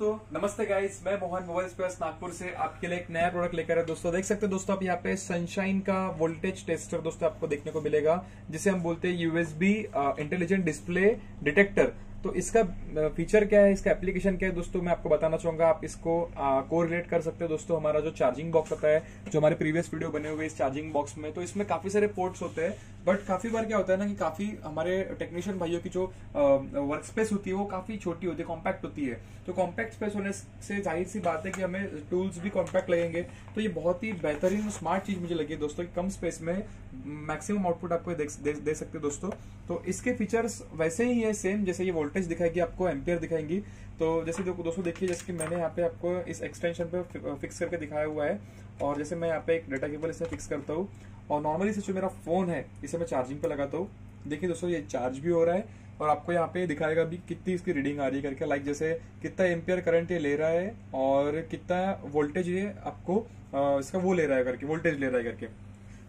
दोस्तों नमस्ते गाइस मैं मोहन मोबाइल स्पेस नागपुर से आपके लिए एक नया प्रोडक्ट लेकर है दोस्तों, देख सकते हैं दोस्तों, आप यहाँ पे सनशाइन का वोल्टेज टेस्टर दोस्तों आपको देखने को मिलेगा, जिसे हम बोलते हैं यूएसबी इंटेलिजेंट डिस्प्ले डिटेक्टर तो इसका फीचर क्या है? इसका एप्लीकेशन क्या है? दोस्तों मैं आपको बताना चाहूँगा आप इसको को रिलेट कर सकते हो दोस्तों। हमारा जो चार्जिंग बॉक्स होता है जो हमारे प्रीवियस वीडियो बने हुए इस चार्जिंग बॉक्स में तो इसमें काफ़ी सारे पोर्ट्स होते हैं। बट काफ़ी बार क्या होता है ना कि काफ़ी हमारे टेक्नीशियन भाइयों की जो वर्क स्पेस होती है वो काफ़ी छोटी होती है कॉम्पैक्ट होती है। तो कॉम्पैक्ट स्पेस होने से ज़ाहिर सी बात है कि हमें टूल्स भी कॉम्पैक्ट लगेंगे। तो ये बहुत ही बेहतरीन स्मार्ट चीज़ मुझे लगी दोस्तों कम स्पेस में मैक्सिमम आउटपुट आपको दे, दे, दे सकते दोस्तों। तो इसके फीचर्स वैसे ही है सेम जैसे ये वोल्टेज दिखाएगी आपको एम्पियर दिखाएँगी। तो जैसे दो, दोस्तों देखिए जैसे कि मैंने यहाँ पे आपको इस एक्सटेंशन पे फिक्स करके दिखाया हुआ है। और जैसे मैं यहाँ पे एक डेटा केबल इसमें फिक्स करता हूँ। और नॉर्मली से जो मेरा फ़ोन है इसे मैं चार्जिंग पे लगाता हूँ। देखिए दोस्तों ये चार्ज भी हो रहा है। और आपको यहाँ पे दिखाएगा भी कितनी इसकी रीडिंग आ रही है करके। लाइक जैसे कितना एम्पियर करंट ये ले रहा है और कितना वोल्टेज ये आपको इसका वो ले रहा है करके वोल्टेज ले रहा है करके।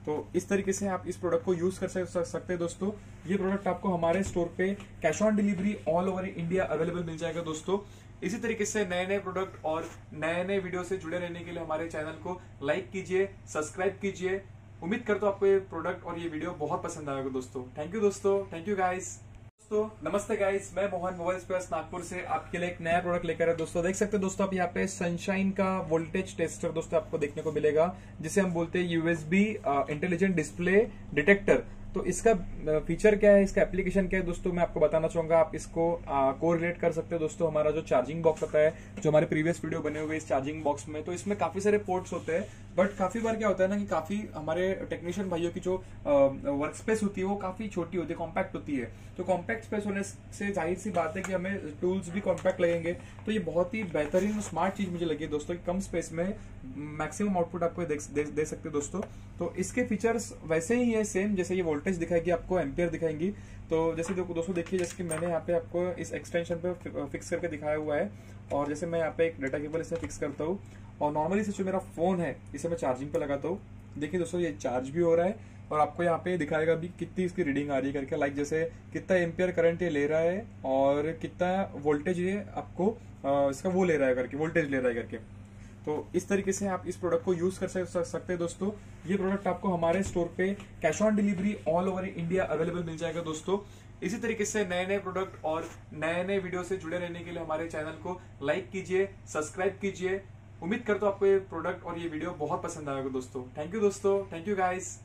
तो इस तरीके से आप इस प्रोडक्ट को यूज़ कर सकते हैं दोस्तों। ये प्रोडक्ट आपको हमारे स्टोर पे cash on delivery all over India available मिल जाएगा दोस्तों। इसी तरीके से नए नए प्रोडक्ट और नए नए वीडियो से जुड़े रहने के लिए हमारे चैनल को लाइक कीजिए सब्सक्राइब कीजिए। उम्मीद करता हूँ आपको ये प्रोडक्ट और ये वीडियो बहुत पसंद आएगा दोस्तों। थैंक यू दोस्तों। थैंक यू गाइस दोस्तों, नमस्ते गाइस मैं मोहन मोबाइल स्पेस नागपुर से आपके लिए एक नया प्रोडक्ट लेकर है दोस्तों, देख सकते हैं दोस्तों, आप यहाँ पे सनशाइन का वोल्टेज टेस्टर दोस्तों आपको देखने को मिलेगा, जिसे हम बोलते हैं यूएसबी इंटेलिजेंट डिस्प्ले डिटेक्टर तो इसका फीचर क्या है इसका एप्लीकेशन क्या है? दोस्तों मैं आपको बताना चाहूँगा आप इसको को रिलेट कर सकते हो दोस्तों। हमारा जो चार्जिंग बॉक्स होता है जो हमारे प्रीवियस वीडियो बने हुए इस चार्जिंग बॉक्स में तो इसमें काफ़ी सारे पोर्ट्स होते हैं। बट काफ़ी बार क्या होता है ना कि काफ़ी हमारे टेक्नीशियन भाइयों की जो वर्क स्पेस होती है वो काफ़ी छोटी होती है कॉम्पैक्ट होती है। तो कॉम्पैक्ट स्पेस होने से ज़ाहिर सी बात है कि हमें टूल्स भी कॉम्पैक्ट लगेंगे। तो ये बहुत ही बेहतरीन स्मार्ट चीज़ मुझे लगी दोस्तों कम स्पेस में मैक्सिमम आउटपुट आपको दे, दे, दे सकते दोस्तों। तो इसके फीचर्स वैसे ही है सेम जैसे ये वोल्टेज दिखाएगी, आपको एम्पियर दिखाएँगी। तो जैसे दोस्तों देखिए, जैसे कि मैंने यहाँ पे आपको इस एक्सटेंशन पे फिक्स करके दिखाया हुआ है। और जैसे मैं यहाँ पे एक डेटा केबल इसमें फिक्स करता हूँ। और नॉर्मली से जो मेरा फ़ोन है, इसे मैं चार्जिंग पे लगाता हूँ। देखिए दोस्तों, ये चार्ज भी हो रहा है। और आपको यहाँ पे दिखाएगा भी कितनी इसकी रीडिंग आ रही है करके। लाइक जैसे कितना एम्पियर करंट ये ले रहा है और कितना वोल्टेज ये आपको इसका वो ले रहा है करके वोल्टेज ले रहा है करके। तो इस तरीके से आप इस प्रोडक्ट को यूज़ कर सकते हैं दोस्तों। ये प्रोडक्ट आपको हमारे स्टोर पे cash on delivery all over India available मिल जाएगा दोस्तों। इसी तरीके से नए नए प्रोडक्ट और नए नए वीडियो से जुड़े रहने के लिए हमारे चैनल को लाइक कीजिए सब्सक्राइब कीजिए। उम्मीद करता हूँ आपको ये प्रोडक्ट और ये वीडियो बहुत पसंद आएगा दोस्तों। थैंक यू दोस्तों। Thank you guys